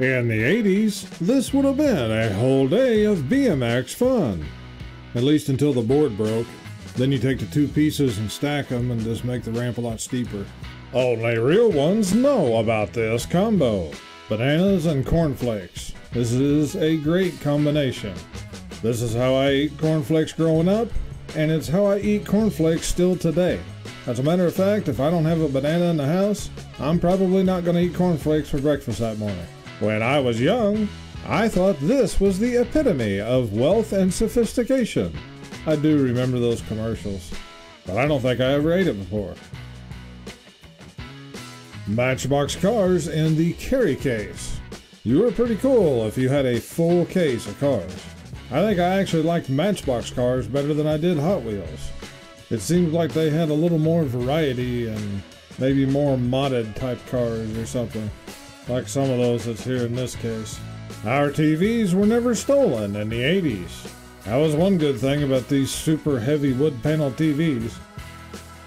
In the 80s, this would have been a whole day of BMX fun. At least until the board broke. Then you take the two pieces and stack them and just make the ramp a lot steeper. Only real ones know about this combo bananas and cornflakes. This is a great combination. This is how I ate cornflakes growing up, and it's how I eat cornflakes still today. As a matter of fact, if I don't have a banana in the house, I'm probably not going to eat cornflakes for breakfast that morning. When I was young, I thought this was the epitome of wealth and sophistication. I do remember those commercials, but I don't think I ever ate it before. Matchbox cars in the carry case. You were pretty cool if you had a full case of cars. I think I actually liked Matchbox cars better than I did Hot Wheels. It seemed like they had a little more variety and maybe more modded type cars or something, like some of those that's here in this case. Our TVs were never stolen in the 80s. That was one good thing about these super heavy wood panel TVs.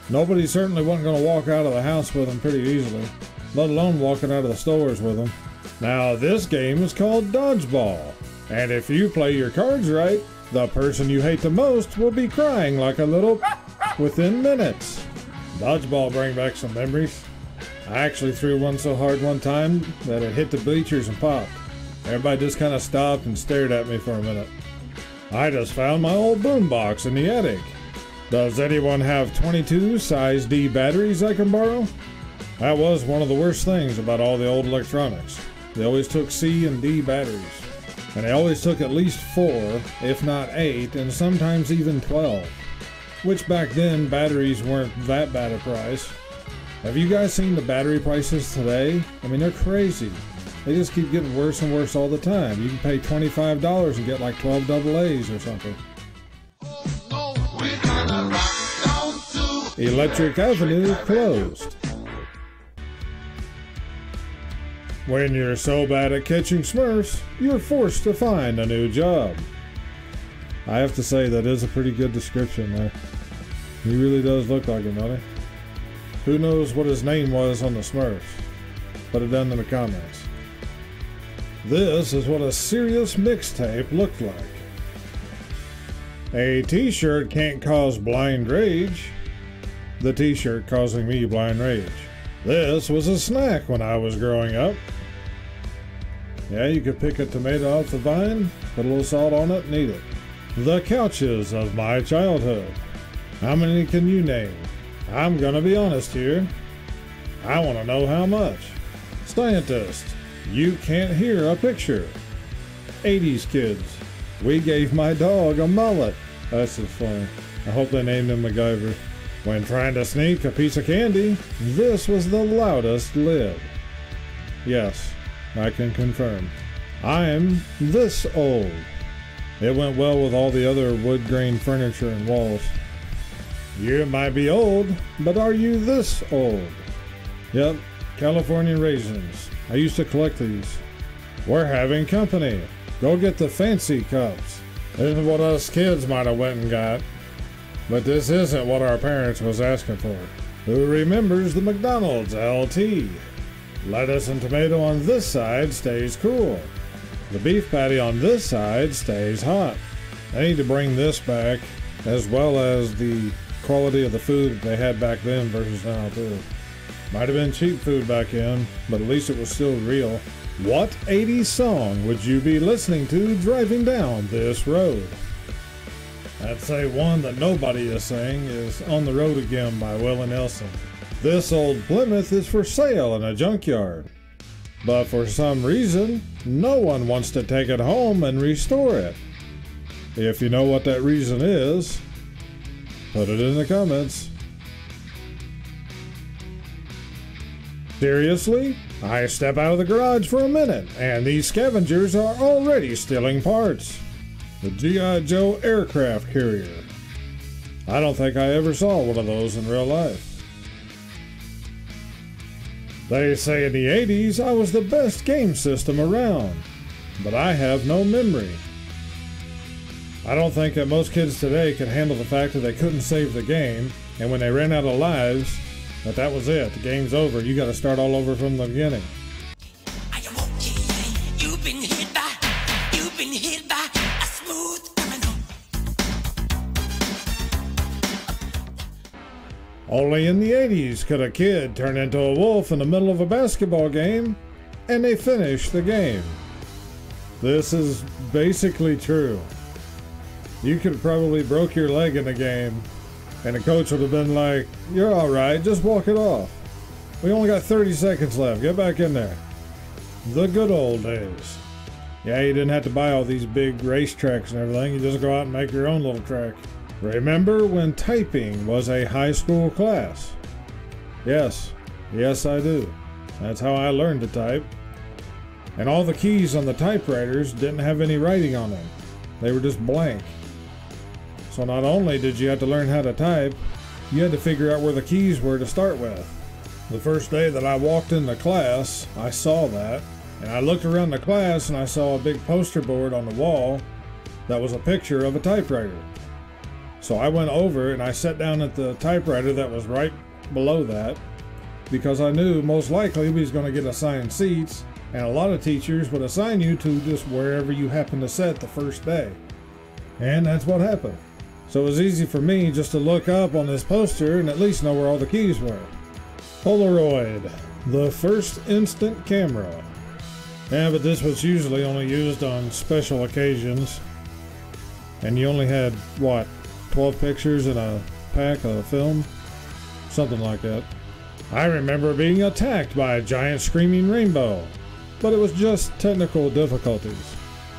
Nobody certainly wasn't going to walk out of the house with them pretty easily, let alone walking out of the stores with them. Now, this game is called Dodgeball, and if you play your cards right, the person you hate the most will be crying like a little within minutes. Dodgeball bring back some memories. I actually threw one so hard one time that it hit the bleachers and popped. Everybody just kind of stopped and stared at me for a minute. I just found my old boombox in the attic. Does anyone have 22 size D batteries I can borrow? That was one of the worst things about all the old electronics. They always took C and D batteries. And they always took at least four, if not eight, and sometimes even 12. Which back then, batteries weren't that bad a price. Have you guys seen the battery prices today? I mean, they're crazy. They just keep getting worse and worse all the time. You can pay $25 and get like 12 double A's or something. Electric Avenue closed. When you're so bad at catching Smurfs, you're forced to find a new job. I have to say that is a pretty good description there. He really does look like him, doesn't he? Who knows what his name was on the Smurfs? Put it down in the comments. This is what a serious mixtape looked like. A t-shirt can't cause blind rage. The t-shirt causing me blind rage. This was a snack when I was growing up. Yeah, you could pick a tomato off the vine, put a little salt on it, and eat it. The couches of my childhood. How many can you name? I'm gonna be honest here. I want to know how much. Scientist. You can't hear a picture. 80s kids. We gave my dog a mullet. That's so funny. I hope they named him MacGyver. When trying to sneak a piece of candy, this was the loudest lid. Yes, I can confirm. I'm this old. It went well with all the other wood grain furniture and walls. You might be old, but are you this old? Yep, California raisins. I used to collect these. We're having company. Go get the fancy cups. This is what us kids might have went and got. But this isn't what our parents was asking for. Who remembers the McDonald's LT? Lettuce and tomato on this side stays cool. The beef patty on this side stays hot. They need to bring this back, as well as the quality of the food that they had back then versus now too. Might have been cheap food back then, but at least it was still real. What 80s song would you be listening to driving down this road? I'd say one that nobody is saying is On the Road Again by Willie Nelson. This old Plymouth is for sale in a junkyard. But for some reason, no one wants to take it home and restore it. If you know what that reason is, put it in the comments. Seriously? I step out of the garage for a minute, and these scavengers are already stealing parts. The G.I. Joe aircraft carrier. I don't think I ever saw one of those in real life. They say in the 80s I was the best game system around, but I have no memory. I don't think that most kids today could handle the fact that they couldn't save the game, and when they ran out of lives, but that was it. The game's over. You got to start all over from the beginning. being hit by a smooth criminal. Only in the 80s could a kid turn into a wolf in the middle of a basketball game and they finish the game. This is basically true. You could probably broke your leg in the game and the coach would have been like, You're alright, just walk it off. We only got 30 seconds left, get back in there. The good old days. Yeah, you didn't have to buy all these big racetracks and everything, you just go out and make your own little track. Remember when typing was a high school class? Yes, yes, I do. That's how I learned to type. And all the keys on the typewriters didn't have any writing on them, they were just blank. So not only did you have to learn how to type, you had to figure out where the keys were to start with. The first day that I walked into class, I saw that, and I looked around the class and I saw a big poster board on the wall that was a picture of a typewriter. So I went over and I sat down at the typewriter that was right below that because I knew most likely we was going to get assigned seats and a lot of teachers would assign you to just wherever you happened to sit the first day. And that's what happened. So it was easy for me just to look up on this poster and at least know where all the keys were. Polaroid, the first instant camera. Yeah, but this was usually only used on special occasions. And you only had, what, 12 pictures in a pack of film? Something like that. I remember being attacked by a giant screaming rainbow, but it was just technical difficulties.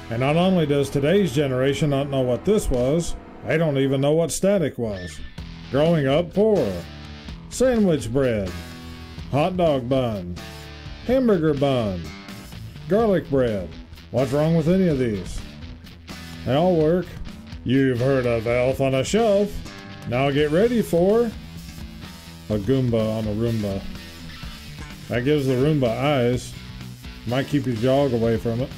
And not only does today's generation not know what this was, they don't even know what static was. Growing up poor. Sandwich bread. Hot dog bun. Hamburger bun. Garlic bread. What's wrong with any of these? They all work. You've heard of Elf on a Shelf. Now get ready for a Goomba on a Roomba. That gives the Roomba eyes. Might keep your dog away from it.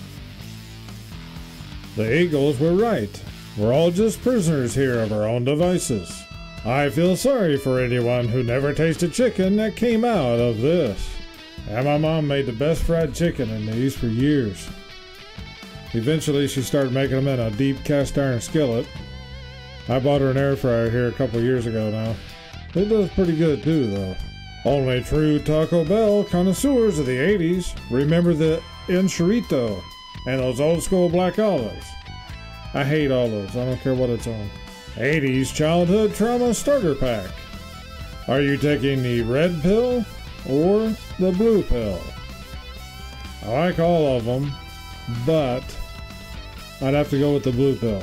The Eagles were right. We're all just prisoners here of our own devices. I feel sorry for anyone who never tasted chicken that came out of this. And my mom made the best fried chicken in these for years. Eventually, she started making them in a deep cast iron skillet. I bought her an air fryer here a couple years ago now. It does pretty good too, though. Only true Taco Bell connoisseurs of the 80s remember the enchirito and those old school black olives. I hate all those, I don't care what it's on. 80s childhood trauma starter pack. Are you taking the red pill or the blue pill? I like all of them, but I'd have to go with the blue pill.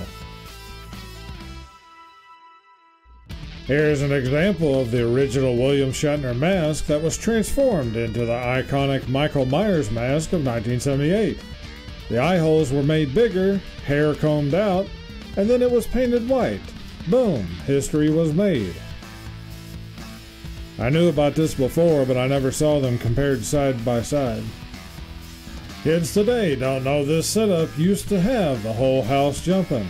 Here's an example of the original William Shatner mask that was transformed into the iconic Michael Myers mask of 1978. The eye holes were made bigger, hair combed out, and then it was painted white. Boom, history was made. I knew about this before, but I never saw them compared side by side. Kids today don't know this setup used to have the whole house jumping.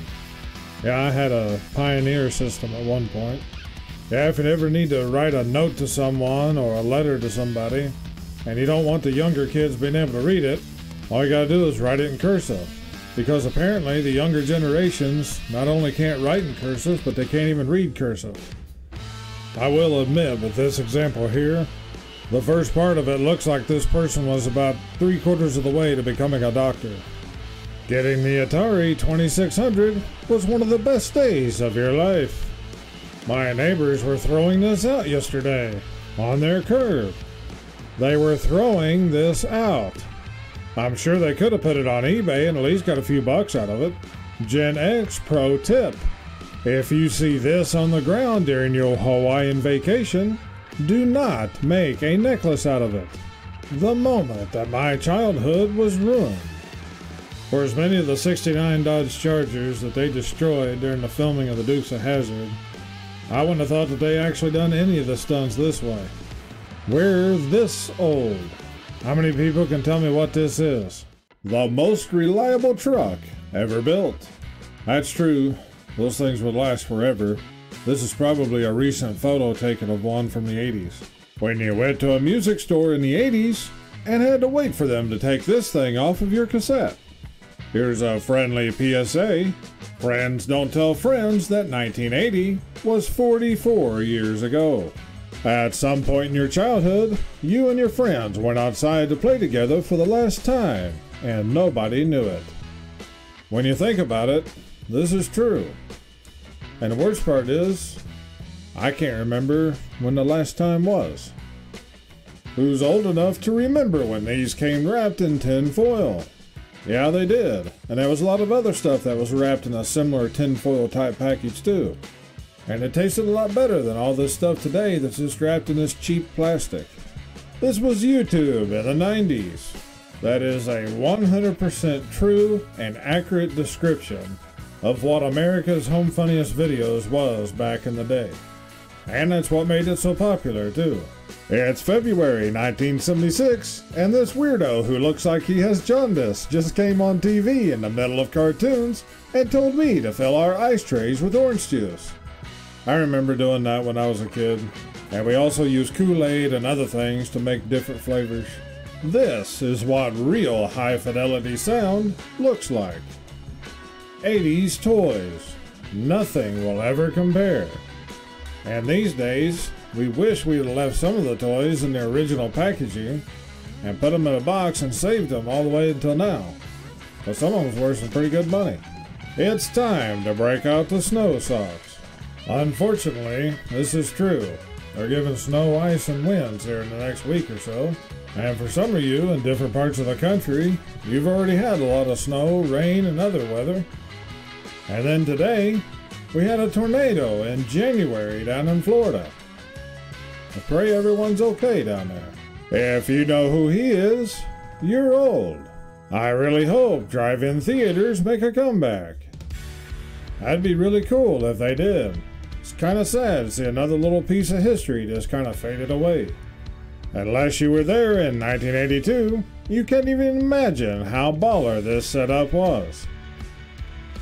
Yeah, I had a Pioneer system at one point. Yeah, if you ever need to write a note to someone or a letter to somebody, and you don't want the younger kids being able to read it, all you gotta do is write it in cursive. Because apparently the younger generations not only can't write in cursive, but they can't even read cursive. I will admit, with this example here, the first part of it looks like this person was about three quarters of the way to becoming a doctor. Getting the Atari 2600 was one of the best days of your life. My neighbors were throwing this out yesterday on their curb. They were throwing this out. I'm sure they could have put it on eBay and at least got a few bucks out of it. Gen X pro tip. If you see this on the ground during your Hawaiian vacation, do not make a necklace out of it. The moment that my childhood was ruined. For as many of the 69 Dodge Chargers that they destroyed during the filming of the Dukes of Hazzard, I wouldn't have thought that they actually done any of the stunts this way. We're this old. How many people can tell me what this is? The most reliable truck ever built. That's true. Those things would last forever. This is probably a recent photo taken of one from the 80s. When you went to a music store in the 80s and had to wait for them to take this thing off of your cassette. Here's a friendly PSA. Friends don't tell friends that 1980 was 44 years ago. At some point in your childhood, you and your friends went outside to play together for the last time, and nobody knew it. When you think about it, this is true. And the worst part is, I can't remember when the last time was. Who's old enough to remember when these came wrapped in tin foil? Yeah, they did. And there was a lot of other stuff that was wrapped in a similar tinfoil type package too. And it tasted a lot better than all this stuff today that's just wrapped in this cheap plastic. This was YouTube in the 90s. That is a 100% true and accurate description of what America's Home Funniest Videos was back in the day. And that's what made it so popular too. It's February 1976, and this weirdo who looks like he has jaundice just came on TV in the middle of cartoons and told me to fill our ice trays with orange juice. I remember doing that when I was a kid, and we also used Kool Aid and other things to make different flavors. This is what real high fidelity sound looks like. 80s toys. Nothing will ever compare. And these days, we wish we'd left some of the toys in their original packaging and put them in a box and saved them all the way until now. But some of them's worth some pretty good money. It's time to break out the snow socks. Unfortunately, this is true. They're giving snow, ice, and winds here in the next week or so. And for some of you in different parts of the country, you've already had a lot of snow, rain, and other weather. And then today, we had a tornado in January down in Florida. I pray everyone's okay down there. If you know who he is, you're old. I really hope drive in theaters make a comeback. That'd be really cool if they did. It's kind of sad to see another little piece of history just kind of faded away. Unless you were there in 1982, you can't even imagine how baller this setup was.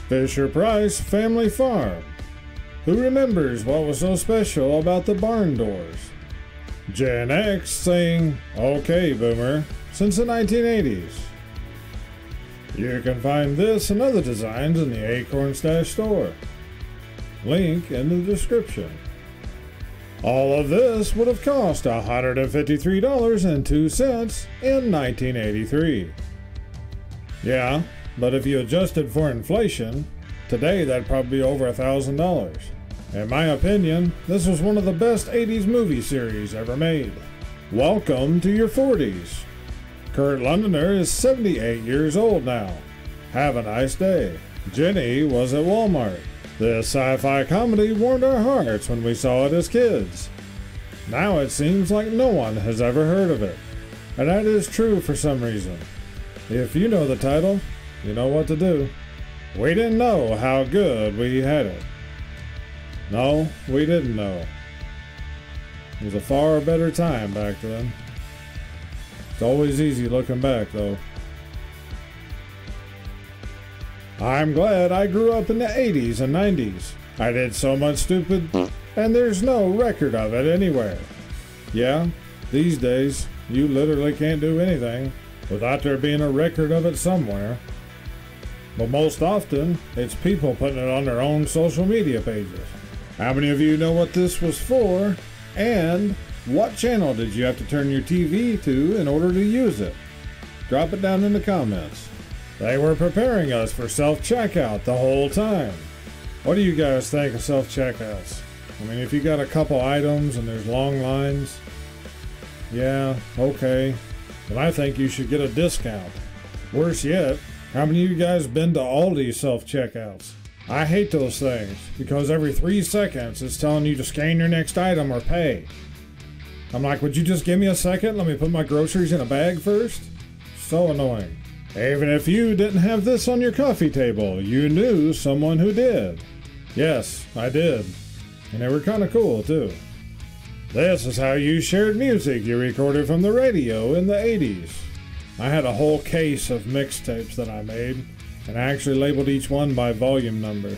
Fisher Price Family Farm. Who remembers what was so special about the barn doors? Gen X saying, OK, Boomer, since the 1980s. You can find this and other designs in the Akornz Stash store. Link in the description. All of this would have cost $153.02 in 1983. Yeah, but if you adjusted for inflation, today that'd probably be over $1,000. In my opinion, this was one of the best 80s movie series ever made. Welcome to your 40s. Kurt Londoner is 78 years old now. Have a nice day. Jenny was at Walmart. This sci fi comedy warmed our hearts when we saw it as kids. Now it seems like no one has ever heard of it. And that is true for some reason. If you know the title, you know what to do. We didn't know how good we had it. No, we didn't know. It was a far better time back then. It's always easy looking back, though. I'm glad I grew up in the 80s and 90s. I did so much stupid, hmm. and there's no record of it anywhere. Yeah, these days, you literally can't do anything without there being a record of it somewhere. But most often, it's people putting it on their own social media pages. How many of you know what this was for? And what channel did you have to turn your TV to in order to use it? Drop it down in the comments. They were preparing us for self checkout the whole time. What do you guys think of self checkouts? I mean, if you got a couple items and there's long lines, yeah, okay. But I think you should get a discount. Worse yet, how many of you guys been to Aldi self checkouts? I hate those things because every three seconds it's telling you to scan your next item or pay. I'm like, would you just give me a second? Let me put my groceries in a bag first? So annoying. Even if you didn't have this on your coffee table, you knew someone who did. Yes, I did. And they were kind of cool, too. This is how you shared music you recorded from the radio in the 80s. I had a whole case of mixtapes that I made, and I actually labeled each one by volume number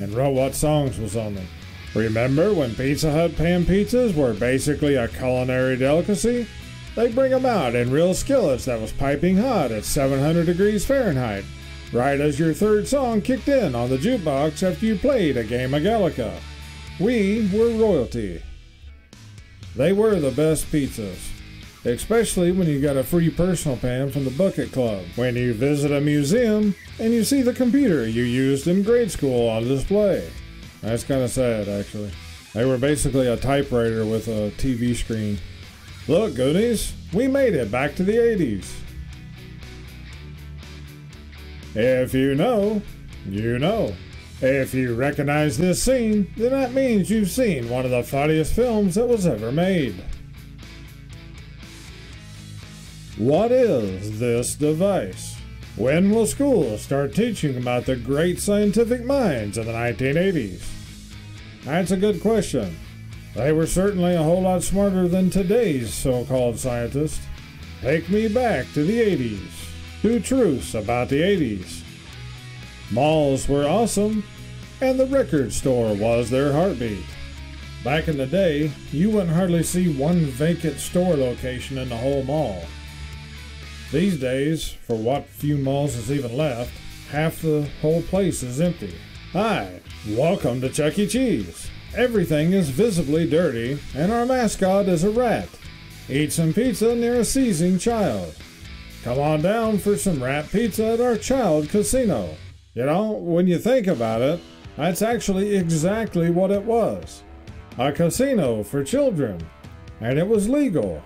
and wrote what songs was on them. Remember when Pizza Hut pan pizzas were basically a culinary delicacy? They bring 'em out in real skillets that was piping hot at 700 degrees Fahrenheit. right as your third song kicked in on the jukebox after you played a game of Galaga. We were royalty. They were the best pizzas, especially when you got a free personal pan from the Book It Club. When you visit a museum and you see the computer you used in grade school on display. That's kind of sad, actually. They were basically a typewriter with a TV screen. Look, Goonies, we made it back to the 80s. If you know, you know. If you recognize this scene, then that means you've seen one of the funniest films that was ever made. What is this device? When will schools start teaching about the great scientific minds of the 1980s? That's a good question. They were certainly a whole lot smarter than today's so called scientists. Take me back to the 80s. Two truths about the 80s. Malls were awesome, and the record store was their heartbeat. Back in the day, you wouldn't hardly see one vacant store location in the whole mall. These days, for what few malls is even left, half the whole place is empty. Hi, welcome to Chuck E. Cheese. Everything is visibly dirty, and our mascot is a rat. Eat some pizza near a seizing child. Come on down for some rat pizza at our child casino. You know, when you think about it, that's actually exactly what it was a casino for children, and it was legal.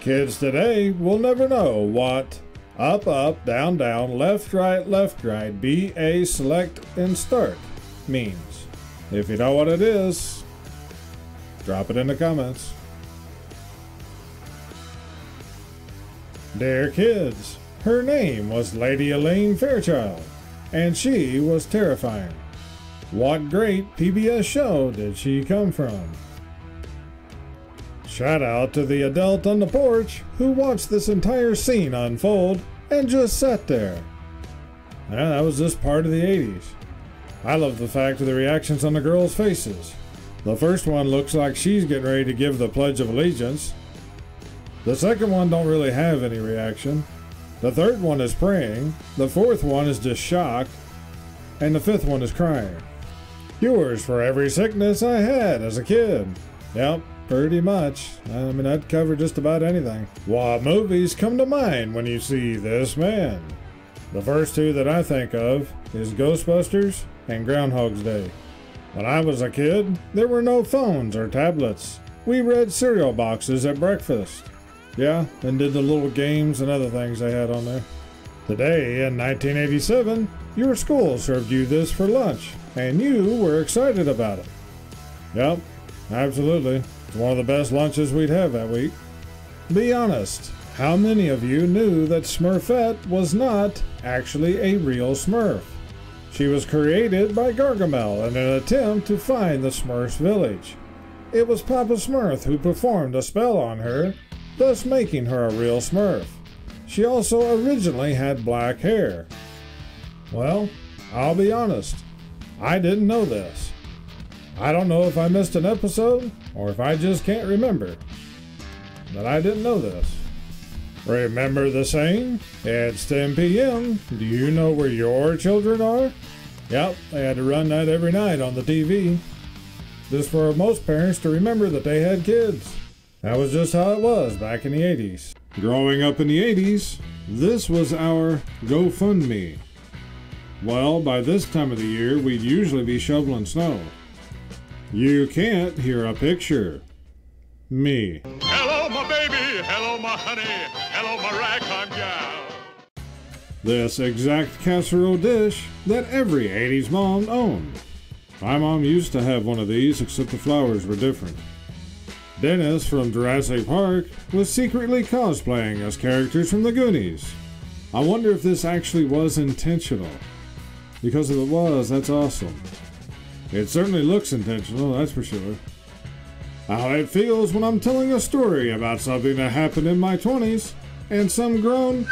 Kids today will never know what up, up, down, down, left, right, left, right, B, A, select, and start means. If you know what it is, drop it in the comments. Dear kids, her name was Lady Elaine Fairchild and she was terrifying. What great PBS show did she come from? Shout out to the adult on the porch who watched this entire scene unfold and just sat there. Yeah, that was just part of the 80s. I love the fact of the reactions on the girls' faces. The first one looks like she's getting ready to give the Pledge of Allegiance. The second one don't really have any reaction. The third one is praying. The fourth one is just shocked. And the fifth one is crying. Cures for every sickness I had as a kid. Yep, pretty much. I mean, I'd cover just about anything. What movies come to mind when you see this man? The first two that I think of is Ghostbusters and Groundhog's Day. When I was a kid, there were no phones or tablets. We read cereal boxes at breakfast. Yeah, and did the little games and other things they had on there. Today, in 1987, your school served you this for lunch, and you were excited about it. Yep, absolutely. It's one of the best lunches we'd have that week. Be honest, how many of you knew that Smurfette was not actually a real Smurf? She was created by Gargamel in an attempt to find the Smurfs village. It was Papa Smurf who performed a spell on her thus making her a real Smurf. She also originally had black hair. Well, I'll be honest, I didn't know this. I don't know if I missed an episode or if I just can't remember. But I didn't know this. Remember the saying? It's 10 p.m. Do you know where your children are? Yep, they had to run that every night on the TV. This for most parents to remember that they had kids. That was just how it was back in the 80s. Growing up in the 80s, this was our GoFundMe. Well, by this time of the year, we'd usually be shoveling snow. You can't hear a picture. Me. Hello, my baby. Hello, my honey. Hello, my ragtime gal. This exact casserole dish that every 80s mom owned. My mom used to have one of these, except the flowers were different. Dennis from Jurassic Park was secretly cosplaying as characters from the Goonies. I wonder if this actually was intentional. Because if it was, that's awesome. It certainly looks intentional, that's for sure. How it feels when I'm telling a story about something that happened in my 20s, and some grown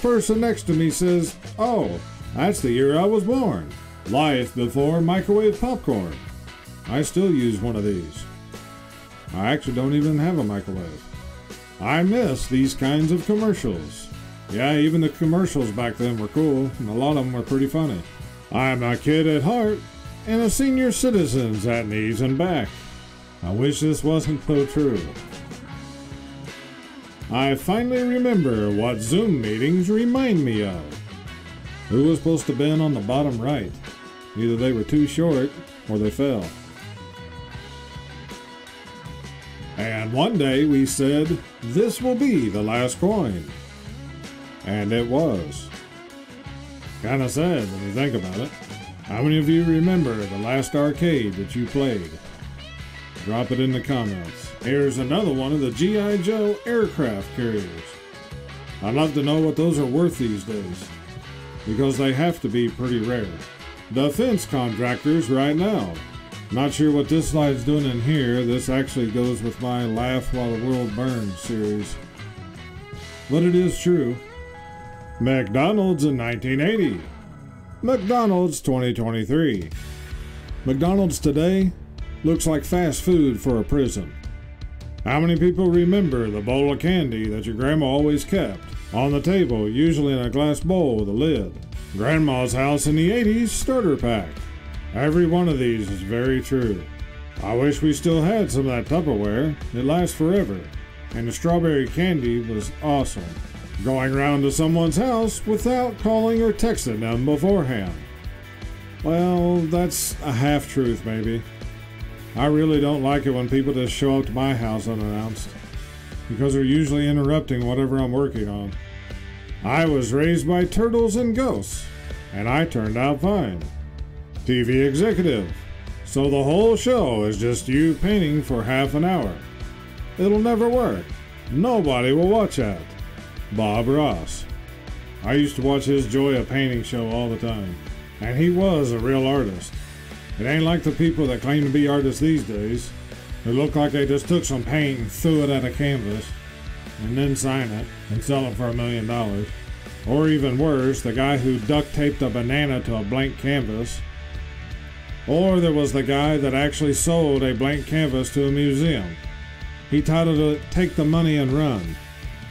person next to me says, Oh, that's the year I was born. Life before microwave popcorn. I still use one of these. I actually don't even have a microwave. I miss these kinds of commercials. Yeah, even the commercials back then were cool, and a lot of them were pretty funny. I'm a kid at heart, and a senior citizen's at knees and back. I wish this wasn't so true. I finally remember what Zoom meetings remind me of. Who was supposed to been on the bottom right? Either they were too short or they fell. And one day we said, This will be the last coin. And it was. Kinda sad when you think about it. How many of you remember the last arcade that you played? Drop it in the comments. Here's another one of the G.I. Joe aircraft carriers. I'd love to know what those are worth these days, because they have to be pretty rare. Defense contractors right now. Not sure what this slide's doing in here. This actually goes with my Laugh While the World Burns series. But it is true. McDonald's in 1980. McDonald's 2023. McDonald's today looks like fast food for a prison. How many people remember the bowl of candy that your grandma always kept on the table, usually in a glass bowl with a lid? Grandma's house in the 80s starter pack. Every one of these is very true. I wish we still had some of that Tupperware. It lasts forever. And the strawberry candy was awesome. Going round to someone's house without calling or texting them beforehand. Well, that's a half truth, maybe. I really don't like it when people just show up to my house unannounced, because they're usually interrupting whatever I'm working on. I was raised by turtles and ghosts, and I turned out fine. TV executive. So the whole show is just you painting for half an hour. It'll never work. Nobody will watch that. Bob Ross. I used to watch his Joy of Painting show all the time, and he was a real artist. It ain't like the people that claim to be artists these days, who look like they just took some paint and threw it at a canvas, and then sign it and sell it for a million dollars. Or even worse, the guy who duct taped a banana to a blank canvas. Or there was the guy that actually sold a blank canvas to a museum. He titled it Take the Money and Run.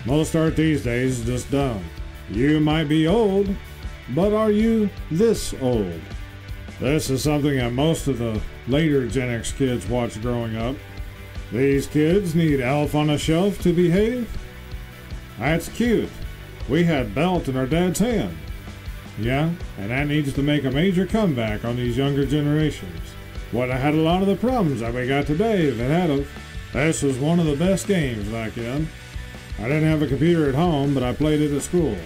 Most art these days is just dumb. You might be old, but are you this old? This is something that most of the later Gen X kids watched growing up. These kids need Elf on a Shelf to behave? That's cute. We had Belt in our dad's hand. Yeah, and that needs to make a major comeback on these younger generations. Would have had a lot of the problems that we got today if it had of. This was one of the best games back then. I didn't have a computer at home, but I played it at school.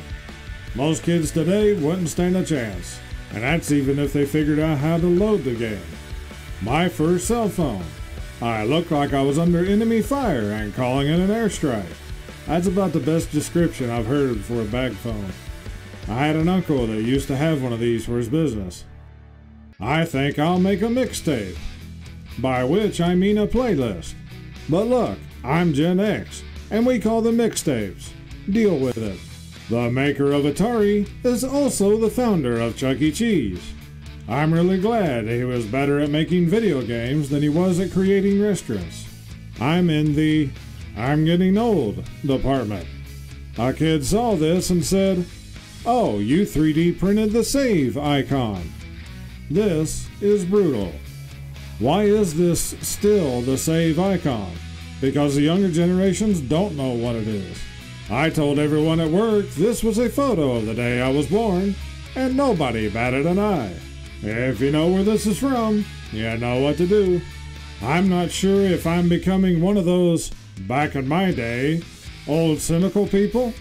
Most kids today wouldn't stand a chance, and that's even if they figured out how to load the game. My first cell phone. I looked like I was under enemy fire and calling it an airstrike. That's about the best description I've heard for a bag phone. I had an uncle that used to have one of these for his business. I think I'll make a mixtape, by which I mean a playlist. But look, I'm Gen X, and we call them mixtapes. Deal with it. The maker of Atari is also the founder of Chuck E. Cheese. I'm really glad he was better at making video games than he was at creating restaurants. I'm in the I'm getting old department. A kid saw this and said, Oh, you 3D printed the save icon. This is brutal. Why is this still the save icon? Because the younger generations don't know what it is. I told everyone at work this was a photo of the day I was born, and nobody batted an eye. If you know where this is from, you know what to do. I'm not sure if I'm becoming one of those, back in my day, old cynical people,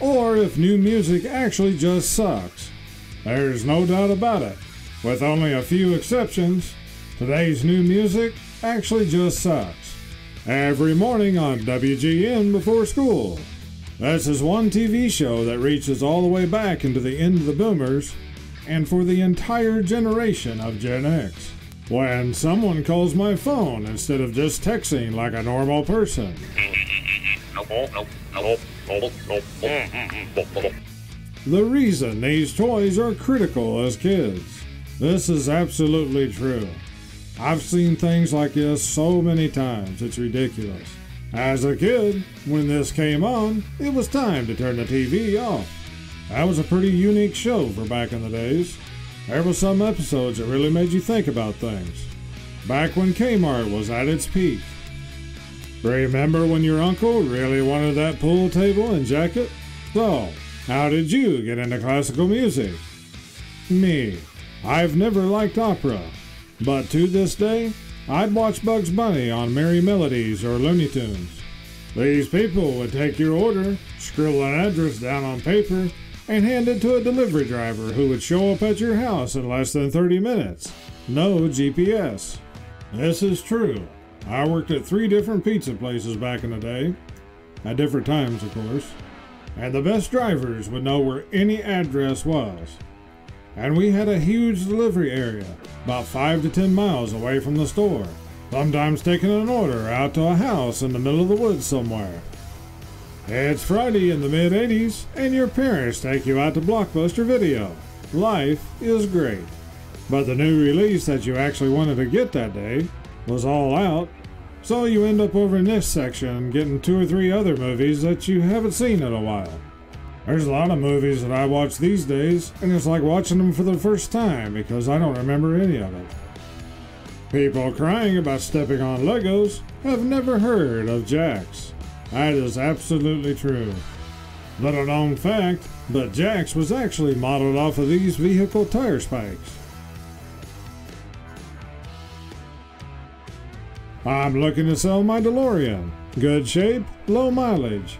or if new music actually just sucks. There's no doubt about it. With only a few exceptions, today's new music actually just sucks. Every morning on WGN before school. This is one TV show that reaches all the way back into the end of the boomers and for the entire generation of Gen X. When someone calls my phone instead of just texting like a normal person. The reason these toys are critical as kids. This is absolutely true. I've seen things like this so many times, it's ridiculous. As a kid, when this came on, it was time to turn the TV off. That was a pretty unique show for back in the days. There were some episodes that really made you think about things. Back when Kmart was at its peak. Remember when your uncle really wanted that pool table and jacket? So, how did you get into classical music? Me. I've never liked opera, but to this day, I'd watch Bugs Bunny on Merrie Melodies or Looney Tunes. These people would take your order, scribble an address down on paper, and hand it to a delivery driver who would show up at your house in less than 30 minutes. No GPS. This is true. I worked at three different pizza places back in the day, at different times, of course, and the best drivers would know where any address was. And we had a huge delivery area, about five to ten miles away from the store, sometimes taking an order out to a house in the middle of the woods somewhere. It's Friday in the mid 80s, and your parents take you out to Blockbuster Video. Life is great. But the new release that you actually wanted to get that day was all out, so you end up over in this section getting two or three other movies that you haven't seen in a while. There's a lot of movies that I watch these days, and it's like watching them for the first time because I don't remember any of it. People crying about stepping on Legos have never heard of Jax. That is absolutely true. Little known fact, but Jax was actually modeled off of these vehicle tire spikes. I'm looking to sell my DeLorean. Good shape, low mileage.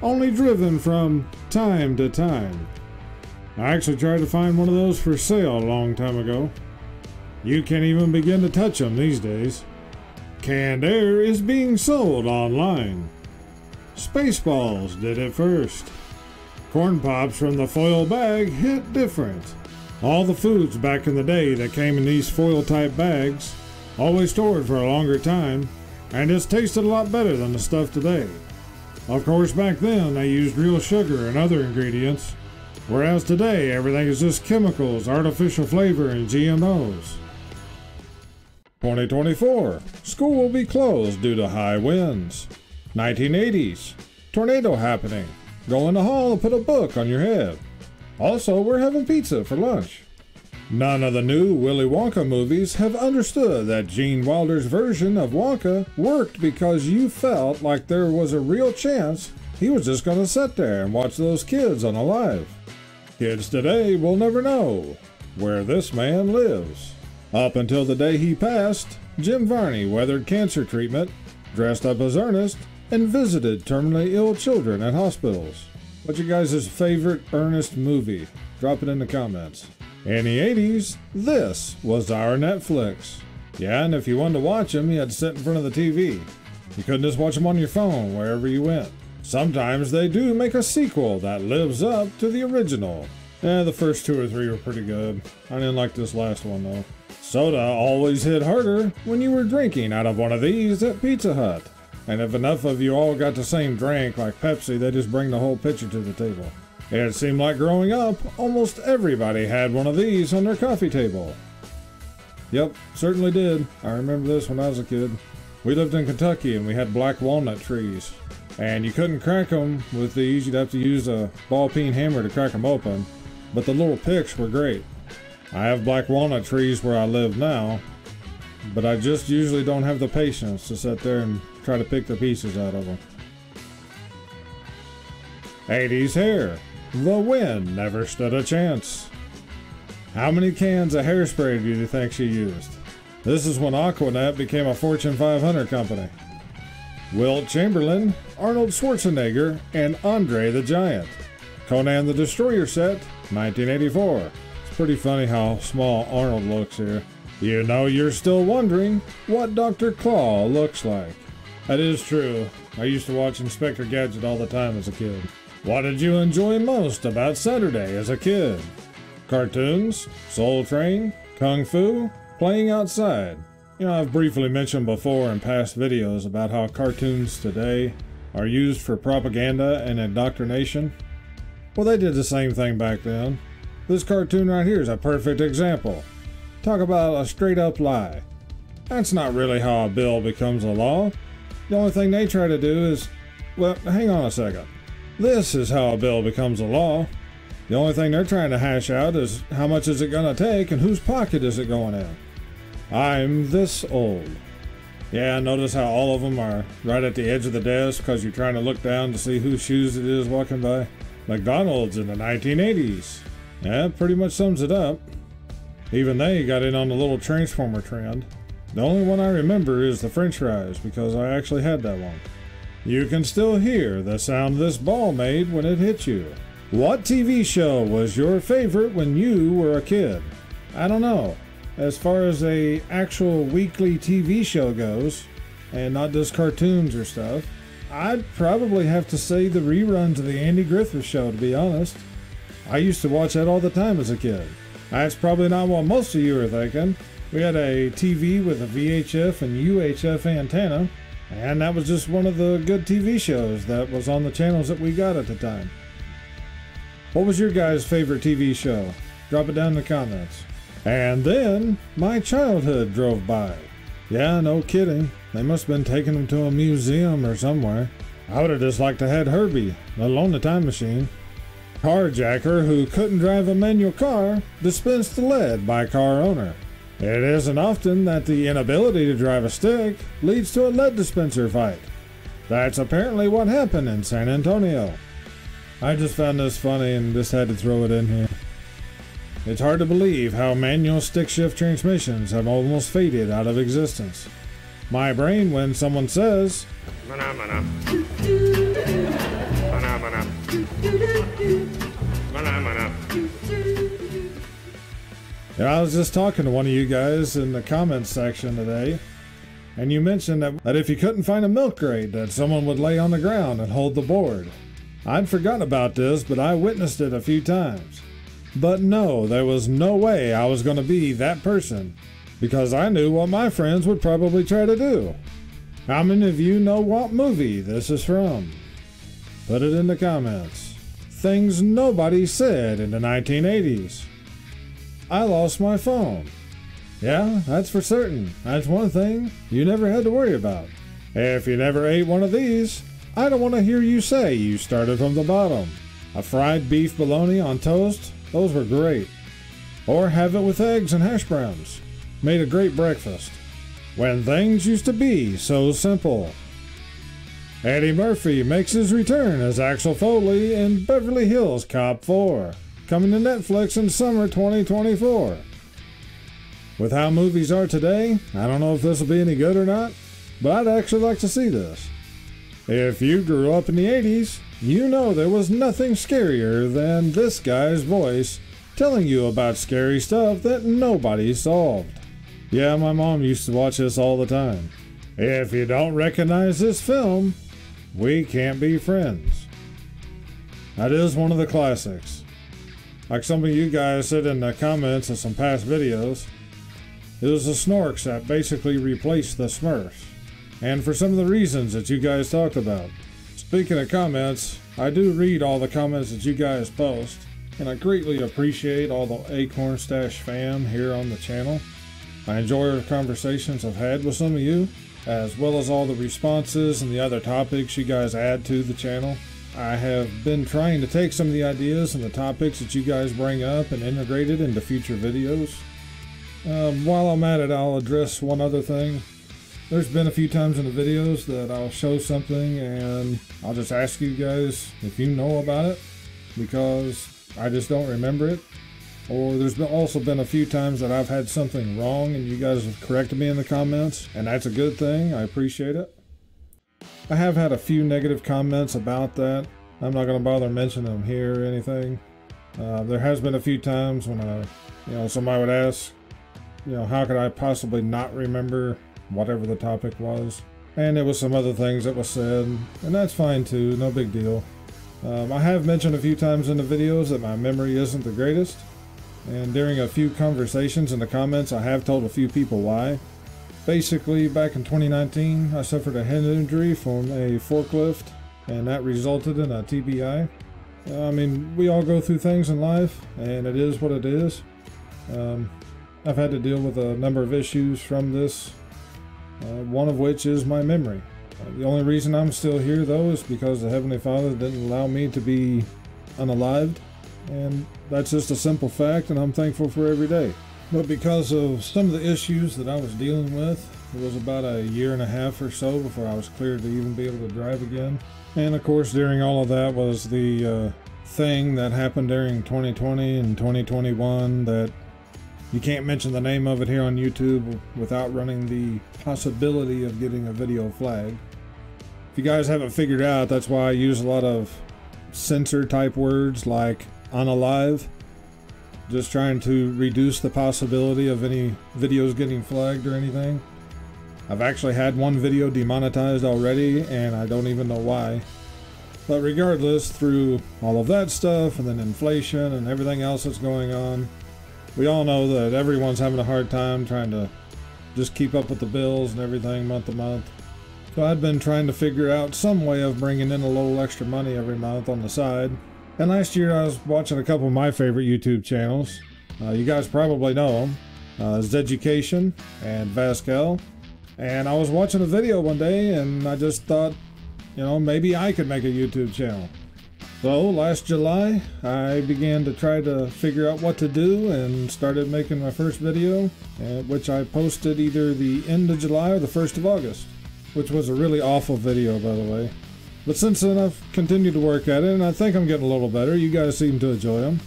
Only driven from time to time. I actually tried to find one of those for sale a long time ago. You can't even begin to touch them these days. Canned air is being sold online. Spaceballs did it first. Corn pops from the foil bag hit different. All the foods back in the day that came in these foil type bags always stored for a longer time, and it's tasted a lot better than the stuff today. Of course, back then they used real sugar and other ingredients, whereas today everything is just chemicals, artificial flavor, and GMOs. 2024 School will be closed due to high winds. 1980s Tornado happening. Go in the hall and put a book on your head. Also, we're having pizza for lunch. None of the new Willy Wonka movies have understood that Gene Wilder's version of Wonka worked because you felt like there was a real chance he was just going to sit there and watch those kids on a live. Kids today will never know where this man lives. Up until the day he passed, Jim Varney weathered cancer treatment, dressed up as Ernest, and visited terminally ill children at hospitals. What's your guys' favorite Ernest movie? Drop it in the comments. In the 80s, this was our Netflix. Yeah, and if you wanted to watch them, you had to sit in front of the TV. You couldn't just watch them on your phone wherever you went. Sometimes they do make a sequel that lives up to the original. Eh, the first two or three were pretty good. I didn't like this last one though. Soda always hit harder when you were drinking out of one of these at Pizza Hut. And if enough of you all got the same drink like Pepsi, they just bring the whole pitcher to the table. It seemed like growing up, almost everybody had one of these on their coffee table. Yep, certainly did. I remember this when I was a kid. We lived in Kentucky and we had black walnut trees. And you couldn't crack them with these, you'd have to use a ball peen hammer to crack them open. But the little picks were great. I have black walnut trees where I live now, but I just usually don't have the patience to sit there and try to pick the pieces out of them. 80s hair. The wind never stood a chance. How many cans of hairspray do you think she used? This is when Aqua Net became a Fortune 500 company. Wilt Chamberlain, Arnold Schwarzenegger, and Andre the Giant. Conan the Destroyer set, 1984. It's pretty funny how small Arnold looks here. You know you're still wondering what Dr. Claw looks like. That is true. I used to watch Inspector Gadget all the time as a kid. What did you enjoy most about Saturday as a kid? Cartoons, Soul Train, Kung Fu, playing outside. You know, I've briefly mentioned before in past videos about how cartoons today are used for propaganda and indoctrination. Well, they did the same thing back then. This cartoon right here is a perfect example. Talk about a straight up lie. That's not really how a bill becomes a law. The only thing they try to do is, well, hang on a second. This is how a bill becomes a law. The only thing they're trying to hash out is how much is it going to take and whose pocket is it going in. I'm this old. Yeah, notice how all of them are right at the edge of the desk because you're trying to look down to see whose shoes it is walking by. McDonald's in the 1980s. Yeah, pretty much sums it up. Even they got in on the little transformer trend. The only one I remember is the french fries because I actually had that one. You can still hear the sound this ball made when it hit you. What TV show was your favorite when you were a kid? I don't know. As far as a actual weekly TV show goes, and not just cartoons or stuff, I'd probably have to say the reruns of the Andy Griffith Show, to be honest. I used to watch that all the time as a kid. That's probably not what most of you are thinking. We had a TV with a VHF and UHF antenna, and that was just one of the good TV shows that was on the channels that we got at the time. What was your guys' favorite TV show? Drop it down in the comments. And then my childhood drove by. Yeah, no kidding. They must have been taking him to a museum or somewhere. I would have just liked to had Herbie, let alone the time machine. Carjacker who couldn't drive a manual car dispensed the lead by car owner. It isn't often that the inability to drive a stick leads to a lead dispenser fight. That's apparently what happened in San Antonio. I just found this funny and just had to throw it in here. It's hard to believe how manual stick shift transmissions have almost faded out of existence. My brain when someone says, Mana-mana. Mana-mana. Mana-mana. I was just talking to one of you guys in the comments section today, and you mentioned that, that if you couldn't find a milk crate, that someone would lay on the ground and hold the board. I'd forgotten about this, but I witnessed it a few times. But no, there was no way I was going to be that person, because I knew what my friends would probably try to do. How many of you know what movie this is from? Put it in the comments. Things nobody said in the 1980s. I lost my phone. Yeah, that's for certain. That's one thing you never had to worry about. If you never ate one of these, I don't want to hear you say you started from the bottom. A fried beef bologna on toast, those were great. Or have it with eggs and hash browns. Made a great breakfast. When things used to be so simple. Eddie Murphy makes his return as Axel Foley in Beverly Hills Cop 4, coming to Netflix in summer 2024. With how movies are today, I don't know if this will be any good or not, but I'd actually like to see this. If you grew up in the 80s, you know there was nothing scarier than this guy's voice telling you about scary stuff that nobody solved. Yeah, my mom used to watch this all the time. If you don't recognize this film, we can't be friends. That is one of the classics. Like some of you guys said in the comments of some past videos, it was the Snorks that basically replaced the Smurfs. And for some of the reasons that you guys talked about. Speaking of comments, I do read all the comments that you guys post, and I greatly appreciate all the Akornz Stash fam here on the channel. I enjoy the conversations I've had with some of you, as well as all the responses and the other topics you guys add to the channel. I have been trying to take some of the ideas and the topics that you guys bring up and integrate it into future videos. Um, while I'm at it, I'll address one other thing. There's been a few times in the videos that I'll show something and I'll just ask you guys if you know about it because I just don't remember it. Or there's also been a few times that I've had something wrong and you guys have corrected me in the comments, and that's a good thing. I appreciate it. I have had a few negative comments about that. I'm not going to bother mentioning them here or anything. Uh, there has been a few times when I, you know, somebody would ask, you know, how could I possibly not remember whatever the topic was? And there was some other things that was said, and that's fine too, no big deal. Um, I have mentioned a few times in the videos that my memory isn't the greatest, and during a few conversations in the comments, I have told a few people why. Basically, back in 2019, I suffered a head injury from a forklift, and that resulted in a TBI. I mean, we all go through things in life, and it is what it is. Um, I've had to deal with a number of issues from this, uh, one of which is my memory. The only reason I'm still here, though, is because the Heavenly Father didn't allow me to be unalived. And that's just a simple fact, and I'm thankful for every day. But because of some of the issues that I was dealing with, it was about a year and a half or so before I was cleared to even be able to drive again. And of course, during all of that was the uh, thing that happened during 2020 and 2021 that you can't mention the name of it here on YouTube without running the possibility of getting a video flag. If you guys haven't figured out, that's why I use a lot of censor type words like unalive. Just trying to reduce the possibility of any videos getting flagged or anything. I've actually had one video demonetized already, and I don't even know why. But regardless, through all of that stuff, and then inflation and everything else that's going on, we all know that everyone's having a hard time trying to just keep up with the bills and everything month to month. So I'd been trying to figure out some way of bringing in a little extra money every month on the side. And last year I was watching a couple of my favorite YouTube channels. Uh, you guys probably know them. Uh, Zeducation and Vaskel. And I was watching a video one day and I just thought, you know, maybe I could make a YouTube channel. So last July, I began to try to figure out what to do and started making my first video, uh, which I posted either the end of July or the 1st of August, which was a really awful video, by the way. But since then, I've continued to work at it, and I think I'm getting a little better. You guys seem to enjoy them.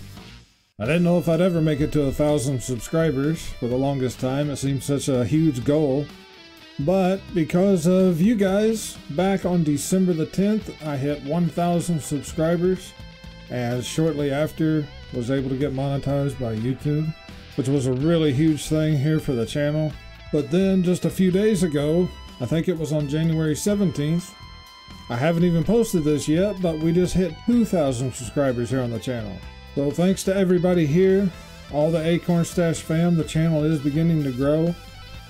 I didn't know if I'd ever make it to a thousand subscribers for the longest time. It seemed such a huge goal. But because of you guys, back on December the 10th, I hit 1,000 subscribers, and shortly after was able to get monetized by YouTube, which was a really huge thing here for the channel. But then just a few days ago, I think it was on January 17th, I haven't even posted this yet, but we just hit 2,000 subscribers here on the channel. So thanks to everybody here, all the Akornz Stash fam, the channel is beginning to grow.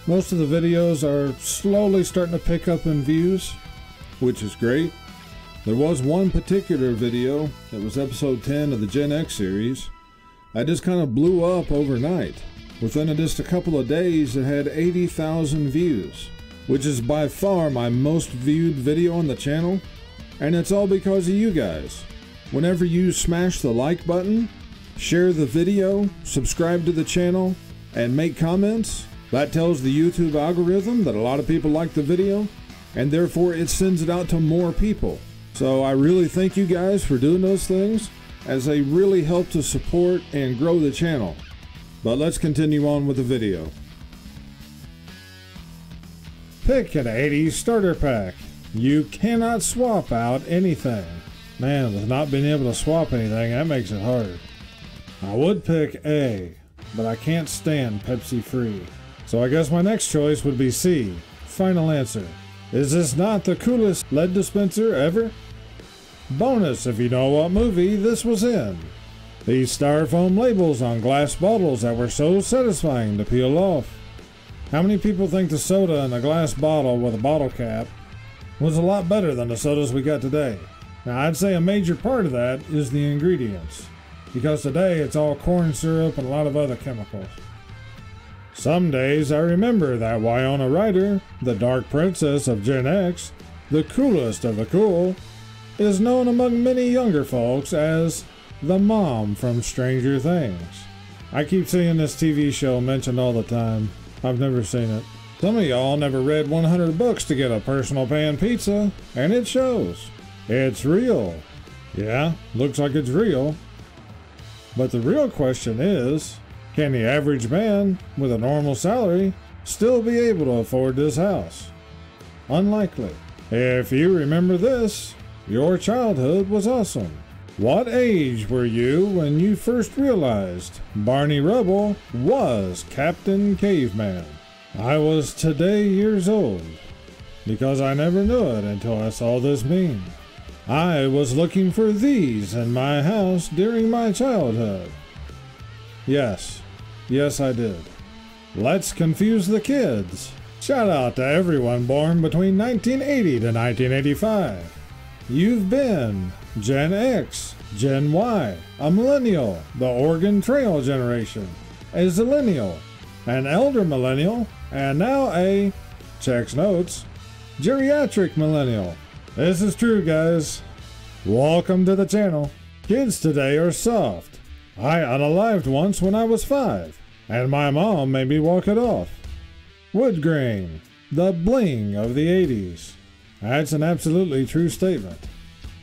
Most of the videos are slowly starting to pick up in views, which is great. There was one particular video, it was episode 10 of the Gen X series. I just kind of blew up overnight. Within just a couple of days, it had 80,000 views, which is by far my most viewed video on the channel, and it's all because of you guys. Whenever you smash the like button, share the video, subscribe to the channel, and make comments, that tells the YouTube algorithm that a lot of people like the video, and therefore it sends it out to more people. So I really thank you guys for doing those things, as they really help to support and grow the channel. But let's continue on with the video. Pick an 80s starter pack. You cannot swap out anything. Man, with not being able to swap anything, that makes it hard. I would pick A, but I can't stand Pepsi Free. So I guess my next choice would be C. Final answer. Is this not the coolest lead dispenser ever? Bonus if you know what movie this was in. These styrofoam labels on glass bottles that were so satisfying to peel off. How many people think the soda in a glass bottle with a bottle cap was a lot better than the sodas we got today? Now, I'd say a major part of that is the ingredients, because today it's all corn syrup and a lot of other chemicals. Some days I remember that Winona Ryder, the Dark Princess of Gen X, the coolest of the cool, is known among many younger folks as the mom from Stranger Things. I keep seeing this TV show mentioned all the time. I've never seen it. Some of y'all never read 100 books to get a personal pan pizza, and it shows. It's real. Yeah, looks like it's real. But the real question is can the average man with a normal salary still be able to afford this house? Unlikely. If you remember this, your childhood was awesome. What age were you when you first realized Barney Rubble was Captain Caveman? I was today years old because I never knew it until I saw this meme. I was looking for these in my house during my childhood. Yes, yes, I did. Let's confuse the kids. Shout out to everyone born between 1980 to 1985. You've been Gen X, Gen Y, a millennial, the Oregon Trail generation, a zillennial, an elder millennial, and now a, checks notes, Geriatric Millennial. This is true, guys. Welcome to the channel. Kids today are soft. I unalived once when I was five, and my mom made me walk it off. Wood grain, the bling of the 80s. That's an absolutely true statement.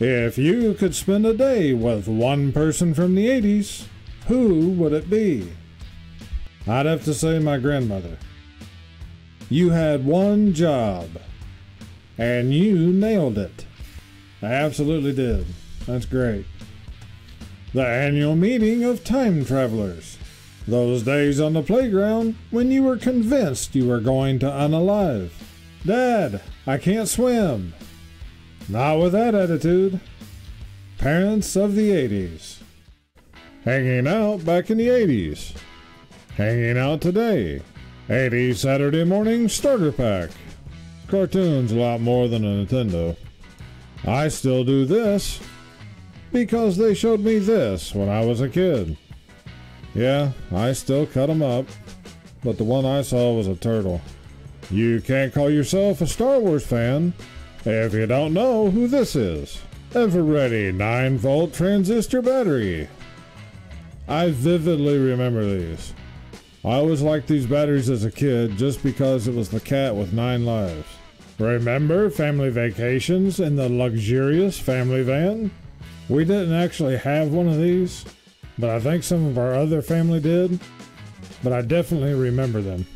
If you could spend a day with one person from the 80s, who would it be? I'd have to say my grandmother. You had one job, and you nailed it. I absolutely did. That's great. The annual meeting of time travelers. Those days on the playground when you were convinced you were going to unalive. Dad, I can't swim. Not with that attitude. Parents of the 80s. Hanging out back in the 80s. Hanging out today. 80s Saturday morning starter pack. Cartoons a lot more than a Nintendo. I still do this because they showed me this when I was a kid. Yeah, I still cut 'em up, but the one I saw was a turtle. You can't call yourself a Star Wars fan if you don't know who this is. Eveready 9 volt transistor battery. I vividly remember these. I always liked these batteries as a kid just because it was the cat with nine lives. Remember family vacations in the luxurious family van? We didn't actually have one of these, but I think some of our other family did. But I definitely remember them.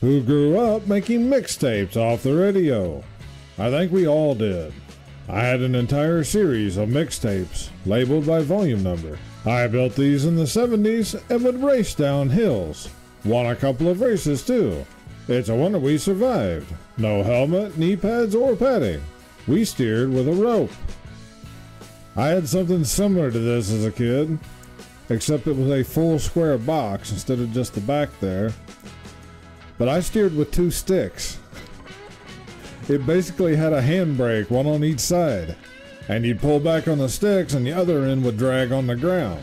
Who grew up making mixtapes off the radio? I think we all did. I had an entire series of mixtapes labeled by volume number. I built these in the 70s and would race down hills. Won a couple of races too. It's a wonder we survived. No helmet, knee pads, or padding. We steered with a rope. I had something similar to this as a kid, except it was a full square box instead of just the back there. But I steered with two sticks. It basically had a handbrake, one on each side, and you'd pull back on the sticks and the other end would drag on the ground.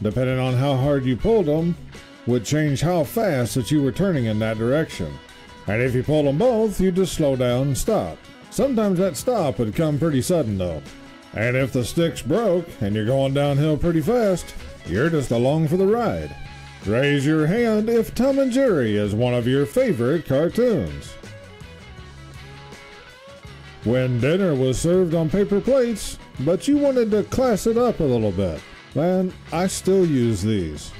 Depending on how hard you pulled them, would change how fast that you were turning in that direction. And if you pulled them both, you'd just slow down and stop. Sometimes that stop would come pretty sudden though. And if the sticks broke and you're going downhill pretty fast, you're just along for the ride. Raise your hand if Tom and Jerry is one of your favorite cartoons. When dinner was served on paper plates, but you wanted to class it up a little bit, then I still use these.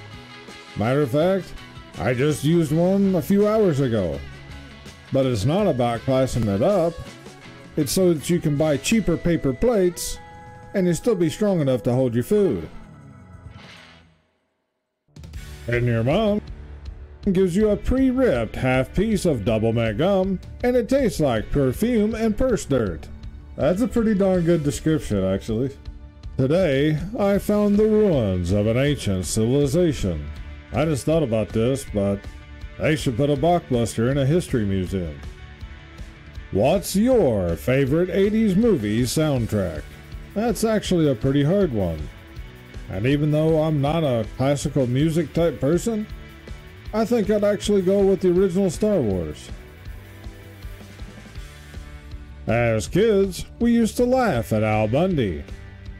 Matter of fact, I just used one a few hours ago. But it's not about classing it up, it's so that you can buy cheaper paper plates and you still be strong enough to hold your food. And your mom gives you a pre-ripped half piece of Doublemint gum, and it tastes like perfume and purse dirt. That's a pretty darn good description, actually. Today, I found the ruins of an ancient civilization. I just thought about this, but they should put a blockbuster in a history museum. What's your favorite 80s movie soundtrack? That's actually a pretty hard one. And even though I'm not a classical music type person, I think I'd actually go with the original Star Wars. As kids, we used to laugh at Al Bundy.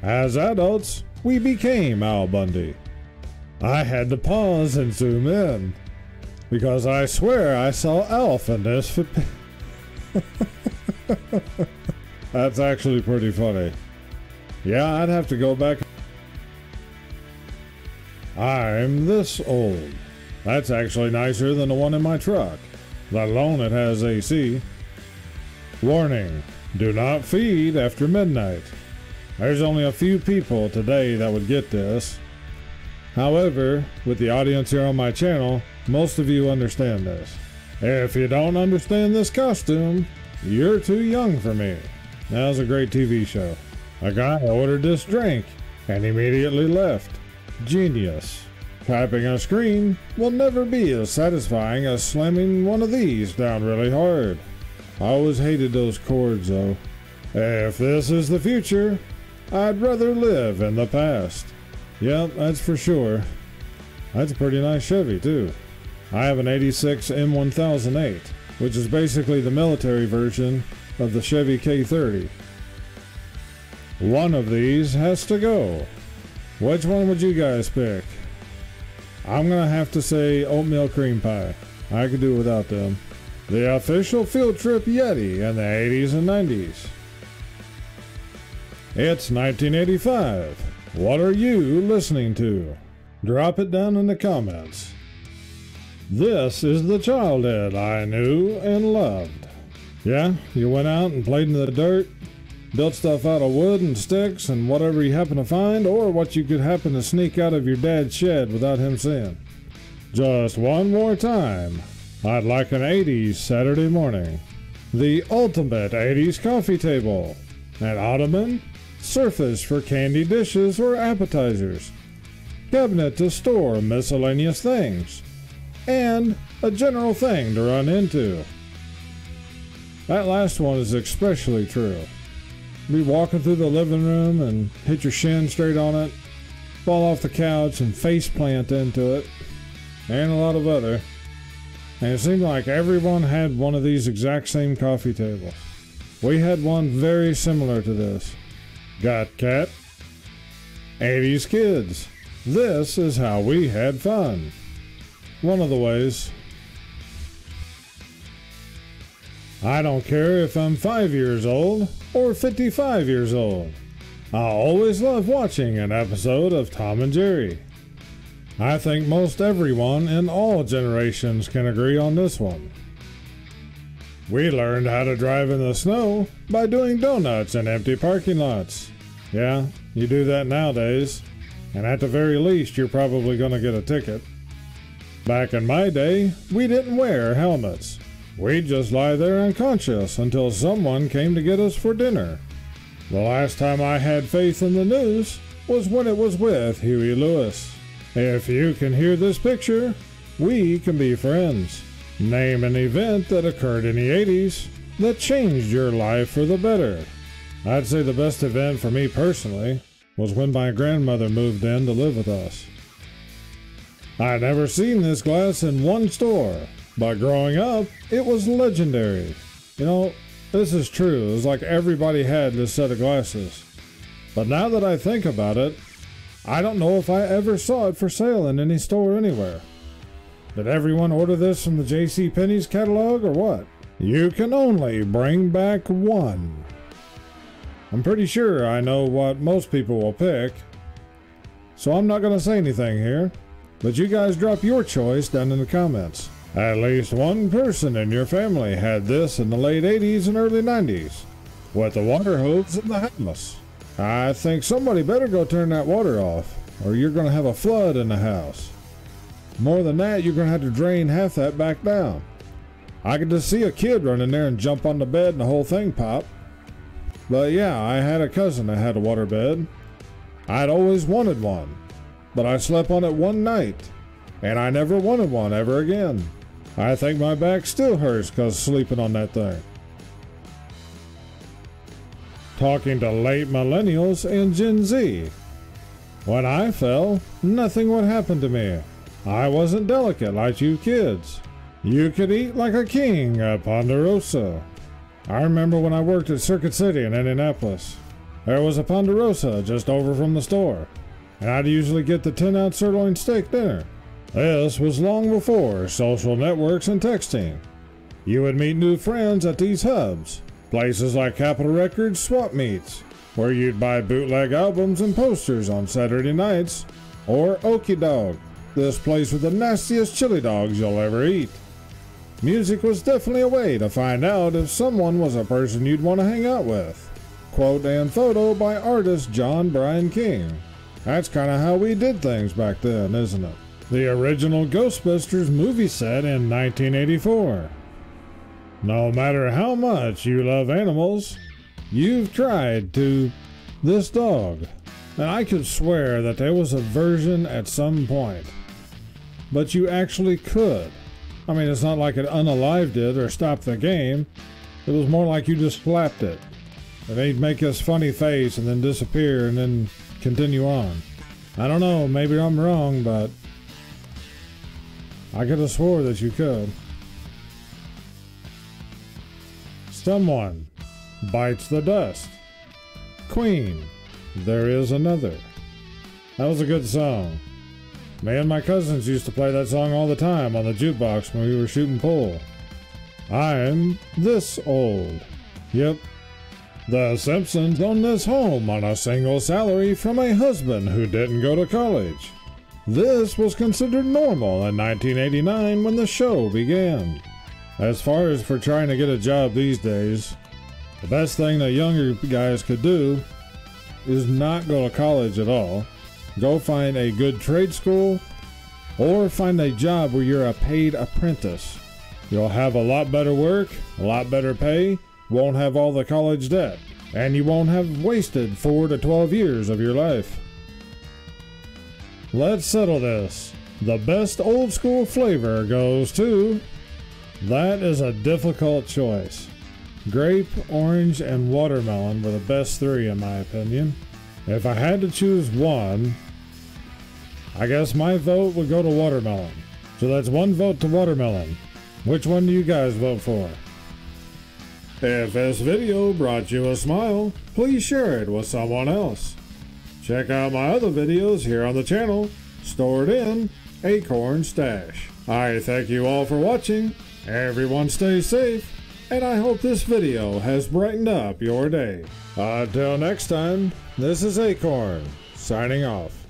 As adults, we became Al Bundy. I had to pause and zoom in because I swear I saw Alf in this. That's actually pretty funny. Yeah, I'd have to go back. I'm this old. That's actually nicer than the one in my truck, let alone it has AC. Warning do not feed after midnight. There's only a few people today that would get this. However, with the audience here on my channel, most of you understand this. If you don't understand this costume, you're too young for me. That was a great TV show. A guy ordered this drink and immediately left. Genius. Typing a screen will never be as satisfying as slamming one of these down really hard. I always hated those cords though. If this is the future, I'd rather live in the past. Yep, that's for sure. That's a pretty nice Chevy too. I have an 86 M1008. which is basically the military version of the Chevy K30. One of these has to go. Which one would you guys pick? I'm gonna have to say oatmeal cream pie. I could do without them. The official field trip Yeti in the 80s and 90s. It's 1985. What are you listening to? Drop it down in the comments. This is the childhood I knew and loved. Yeah, you went out and played in the dirt, built stuff out of wood and sticks and whatever you happen to find, or what you could happen to sneak out of your dad's shed without him seeing. Just one more time. I'd like an 80s Saturday morning. The ultimate 80s coffee table. An ottoman, surface for candy dishes or appetizers, cabinet to store miscellaneous things, and a general thing to run into. That last one is especially true. Be walking through the living room and hit your shin straight on it, fall off the couch and face plant into it, and a lot of other. And it seemed like everyone had one of these exact same coffee tables. We had one very similar to this. Got cat? 80s kids. This is how we had fun. One of the ways. I don't care if I'm 5 years old or 55 years old. I always love watching an episode of Tom and Jerry. I think most everyone in all generations can agree on this one. We learned how to drive in the snow by doing donuts in empty parking lots. Yeah, you do that nowadays, and at the very least, you're probably going to get a ticket. Back in my day, we didn't wear helmets. We'd just lie there unconscious until someone came to get us for dinner. The last time I had faith in the news was when it was with Huey Lewis. If you can hear this picture, we can be friends. Name an event that occurred in the 80s that changed your life for the better. I'd say the best event for me personally was when my grandmother moved in to live with us. I'd never seen this glass in one store, but growing up, it was legendary. You know, this is true. It was like everybody had this set of glasses. But now that I think about it, I don't know if I ever saw it for sale in any store anywhere. Did everyone order this from the J.C. Penney's catalog or what? You can only bring back one. I'm pretty sure I know what most people will pick. So I'm not going to say anything here, but you guys drop your choice down in the comments. At least one person in your family had this in the late 80s and early 90s, with the water hose in the house. I think somebody better go turn that water off, or you're going to have a flood in the house. More than that, you're going to have to drain half that back down. I could just see a kid run in there and jump on the bed and the whole thing pop. But yeah, I had a cousin that had a water bed. I'd always wanted one, but I slept on it one night, and I never wanted one ever again. I think my back still hurts because sleeping on that thing. Talking to late millennials and Gen Z. When I fell, nothing would happen to me. I wasn't delicate like you kids. You could eat like a king at Ponderosa. I remember when I worked at Circuit City in Indianapolis. There was a Ponderosa just over from the store, and I'd usually get the 10 ounce sirloin steak dinner. This was long before social networks and texting. You would meet new friends at these hubs, places like Capitol Records swap meets, where you'd buy bootleg albums and posters on Saturday nights, or Okie Dog, this place with the nastiest chili dogs you'll ever eat. Music was definitely a way to find out if someone was a person you'd want to hang out with. Quote and photo by artist John Bryan King. That's kind of how we did things back then, isn't it? The original Ghostbusters movie set in 1984. No matter how much you love animals, you've tried to. This dog. And I could swear that there was a version at some point. But you actually could. I mean, it's not like it unalived it or stopped the game. It was more like you just slapped it. And they'd make this funny face and then disappear and then continue on. I don't know, maybe I'm wrong, but I could have swore that you could. Someone bites the dust. Queen, there is another. That was a good song. Me and my cousins used to play that song all the time on the jukebox when we were shooting pool. I'm this old. Yep. The Simpsons own this home on a single salary from a husband who didn't go to college. This was considered normal in 1989 when the show began. As far as for trying to get a job these days, the best thing that younger guys could do is not go to college at all. Go find a good trade school or find a job where you're a paid apprentice. You'll have a lot better work, a lot better pay, won't have all the college debt, and you won't have wasted 4 to 12 years of your life. Let's settle this. The best old school flavor goes to. That is a difficult choice. Grape, orange, and watermelon were the best three, in my opinion. If I had to choose one, I guess my vote would go to watermelon. So that's one vote to watermelon. Which one do you guys vote for? If this video brought you a smile, please share it with someone else. Check out my other videos here on the channel, stored in Akornz Stash. I thank you all for watching, everyone stay safe, and I hope this video has brightened up your day. Until next time, this is Akorn, signing off.